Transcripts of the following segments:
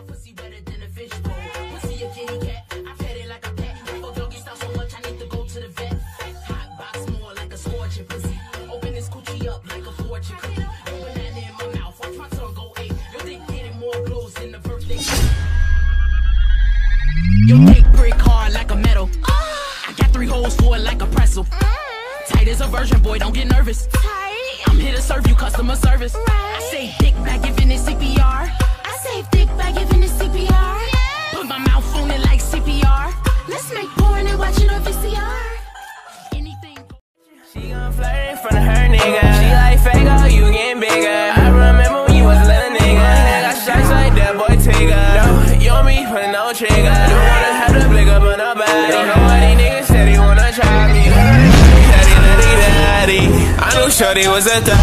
My pussy wetter than a fishbowl. Pussy a kitty cat. I pet it like a pet. Fuck doggy style so much I need to go to the vet. Hot box more like a scorching pussy. Open this coochie up like a fortune cookie. Banana in my mouth. Watch my tongue go eight. Your dick getting more blows than the birthday. Your dick brick hard like a metal. I got three holes for it like a pretzel. Tight as a virgin, boy, don't get nervous. I'm here to serve you customer service. I say dick back giving it CPR. Giving it CPR. Put my mouth on it like CPR. Let's make porn and watch it on VCR. Anything. She gon' flirt in front of her nigga. She like Fago, oh, you getting bigger. I remember when you was a little nigga. I got shots like that boy Tigger. No, you don't be putting no trigger. Don't wanna have to blick up on nobody. Don't know why these niggas said he wanna try me. Daddy, daddy, daddy. I knew Shorty was a thot.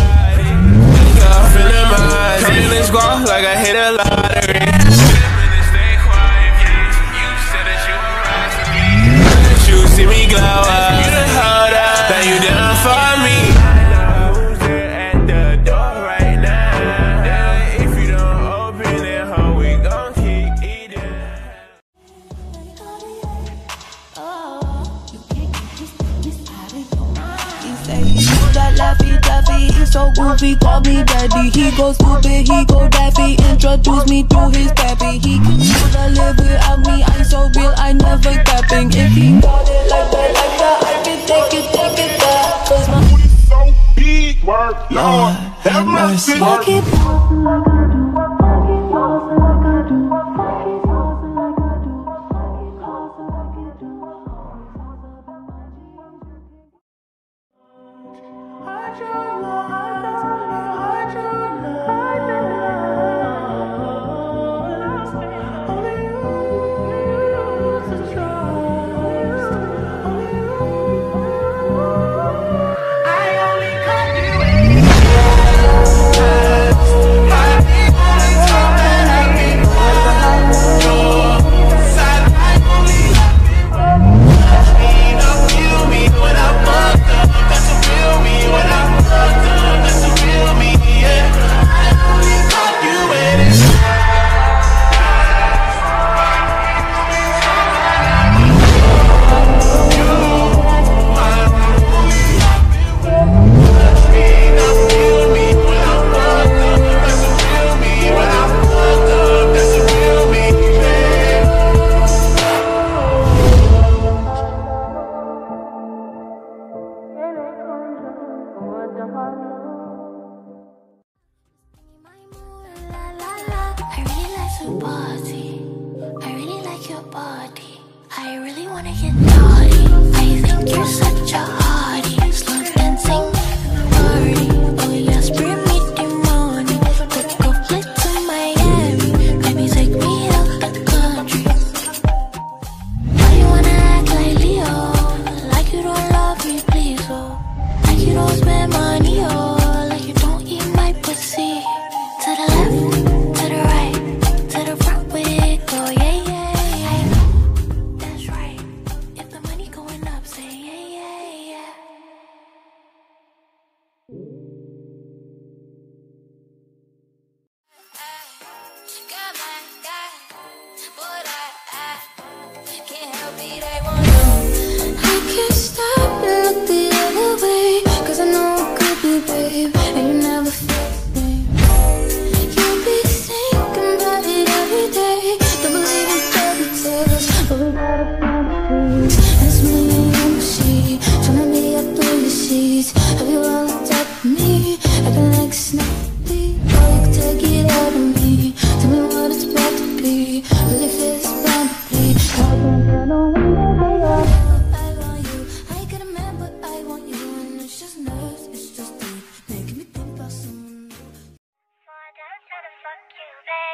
Girl, feeling mine. Coming in squad like I hit a lottery. Taffy is so goofy, call me daddy. He go stupid, he go daffy, introduce me to his pappy. He can live without me, I'm so real, I never capping. If he got it like that, like that, I can take it, take it back. Cause my so big, work, Lord, have mercy. Hide your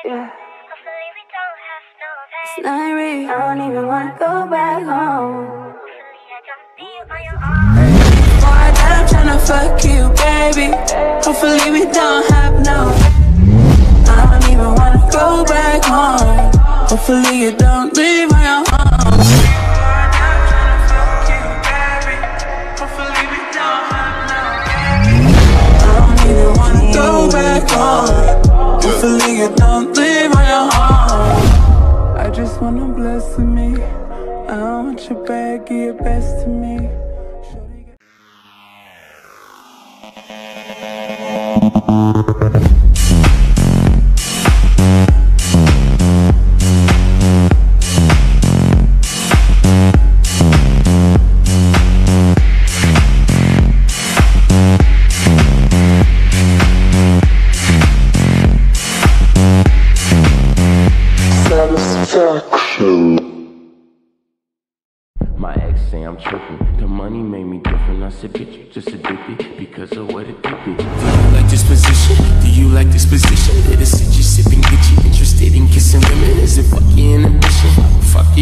It's not real, I don't even wanna go back home. Boy, that I'm tryna fuck you, baby. Hopefully we don't have no. I don't even wanna go back home. Hopefully you don't leave my home. I don't even wanna go back home you don't leave on your own I just wanna bless me. I want your back, give your best to me.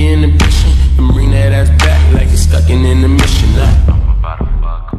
Your inhibition and bring that ass back like it's stuck in intermission. Like,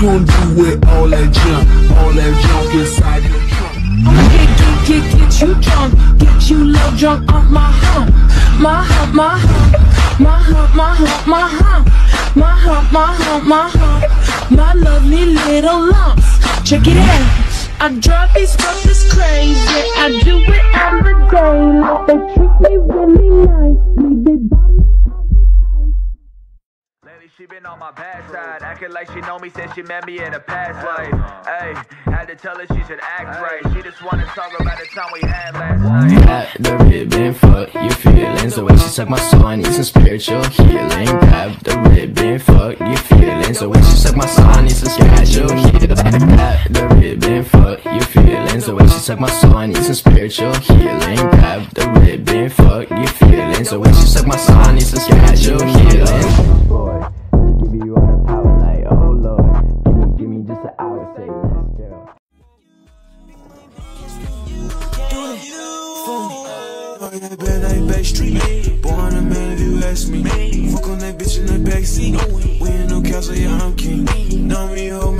gonna do with all that junk? All that junk inside your trunk? I'ma get, get, get, get you drunk, get you love drunk off my hump, my hump, my hump, my hump, my hump, my lovely little lumps. Check it out. I drive these fuckers crazy. I do it on the she been on my bad side, acting like she know me since she met me in a past life. Hey, had to tell her she should act right. She just wanna talk about the time we had last night. At the ribbon, fuck your feelings. The way she suck my soul, I need some spiritual healing. Grab the ribbon, fuck your feelings. The way she suck my soul, I need some spiritual healing. At the ribbon, fuck your feelings. The way she suck my soul, I need some spiritual healing. Grab the ribbon, fuck your feelings. The way she suck my soul, I need some spiritual healing. You all the power, like oh lord. Give me, give me just an hour, say less, girl. Oh, yeah, bad like Backstreet. Born a man if you ask me. Fuck on that bitch in the backseat. We in no castle, yeah, I'm king. Know me, ho,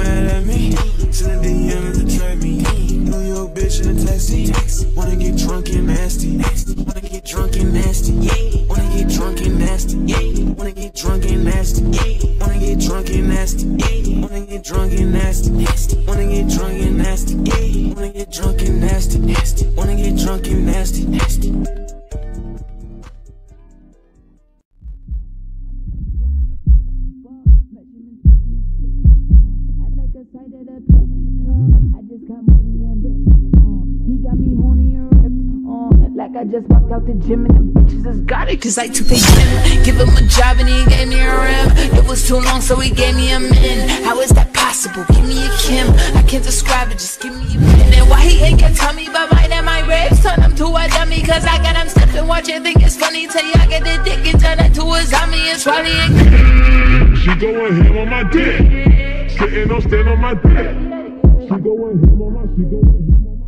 just walked out the gym and the bitches just got it. Cause I took the gym. Give him a job and he gave me a rim. It was too long, so he gave me a min. How is that possible? Give me a Kim. I can't describe it, just give me a min. And why he ain't can tell me about mine and my ribs? Turn him to a dummy. Cause I got him stepping, watch it, think it's funny. Tell you I get the dick and turn it to a zombie and swallow it. She going ham on my dick. Sitting on stand on my dick. She going ham on my, she going ham on my.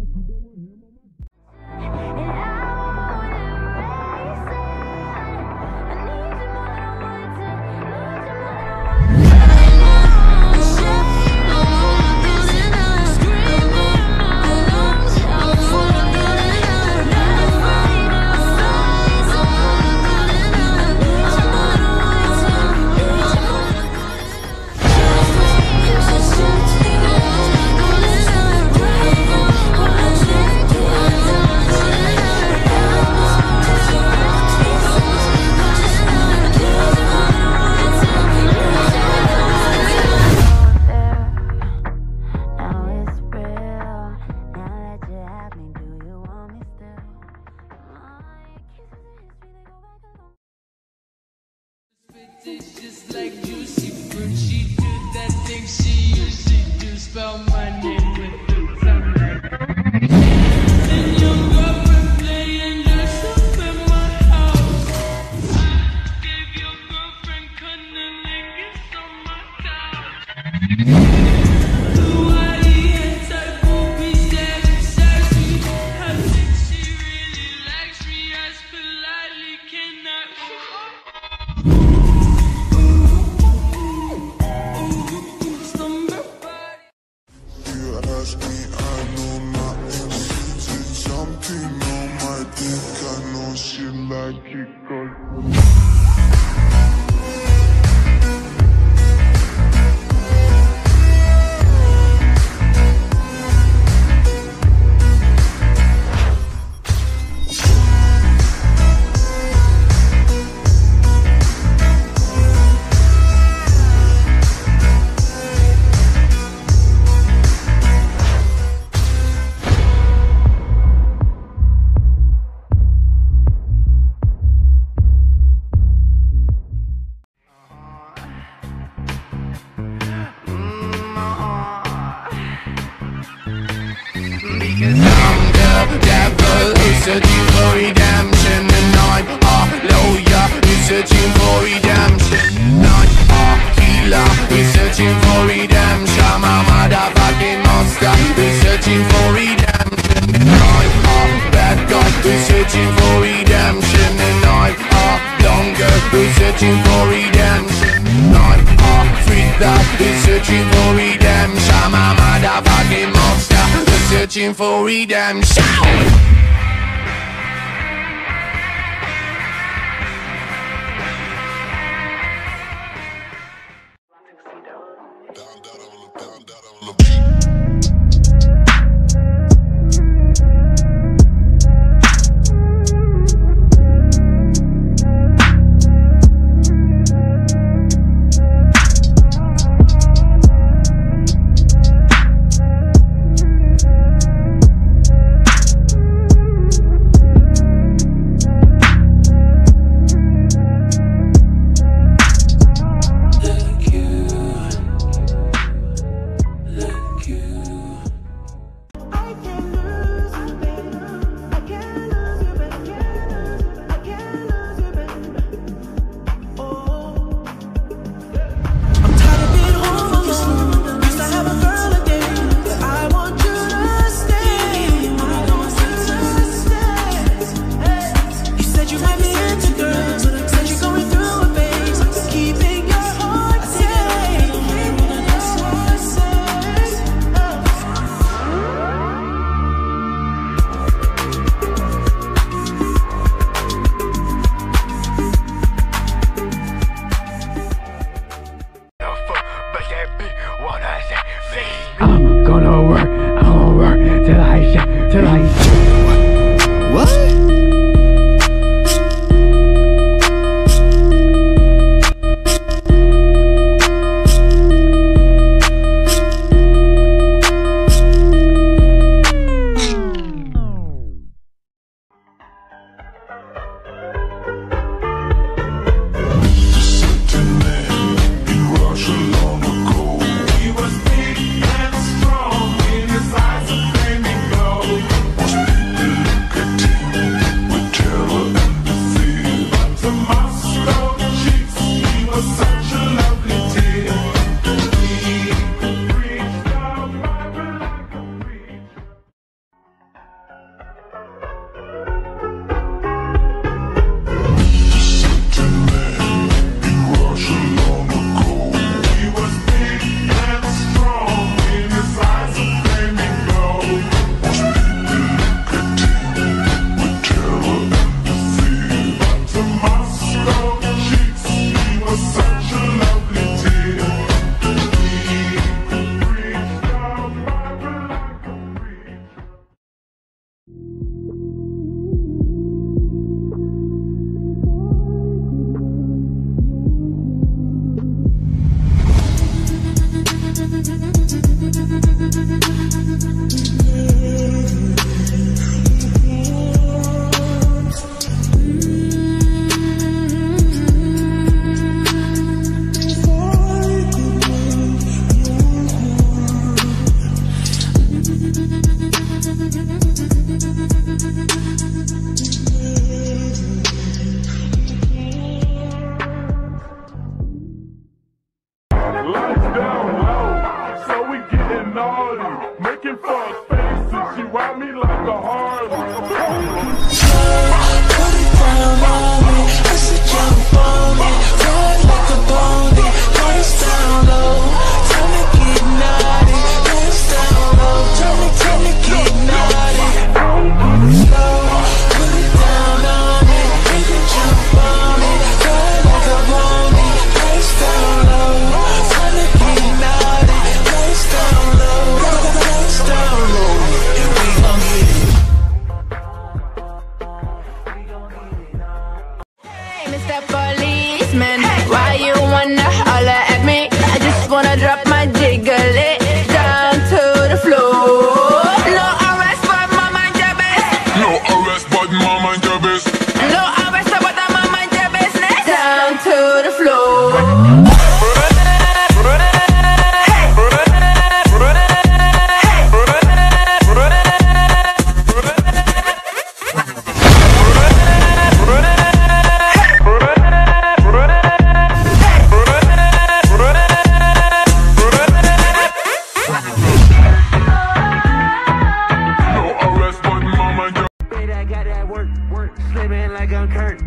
searching for redemption. Not a freak that is searching for redemption. I'm a motherfucking monster We're searching for redemption.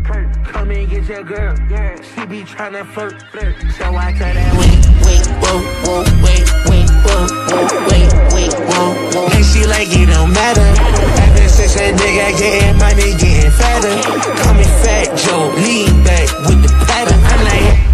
Come and get your girl. Yeah. She be tryna flirt. flirt. So I tell that wait, wait, whoa, whoa, wait, wait, whoa, whoa, wait, wait, whoa, whoa. And she like it don't matter. Ever since that nigga getting money, getting fatter. Call me Fat Joe, lean back with the pattern. I'm like.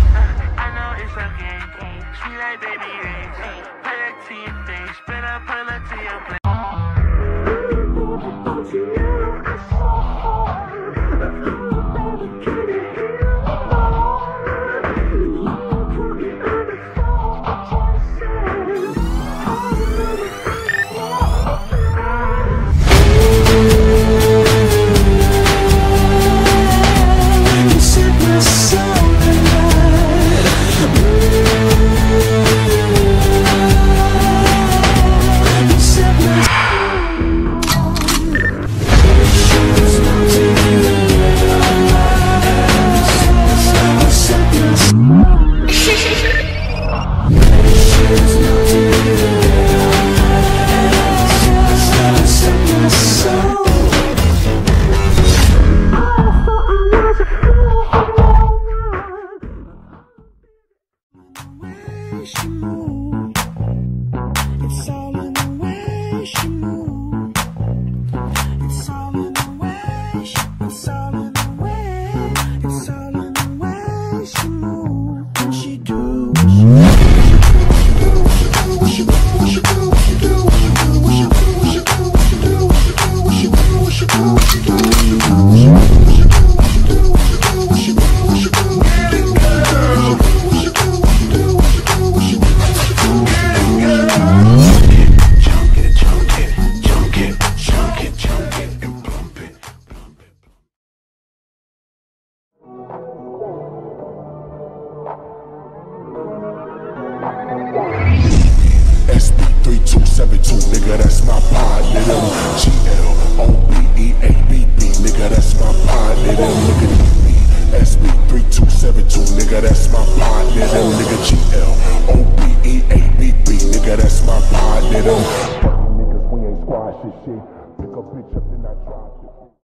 shit. Pick a bitch up, then I drop it.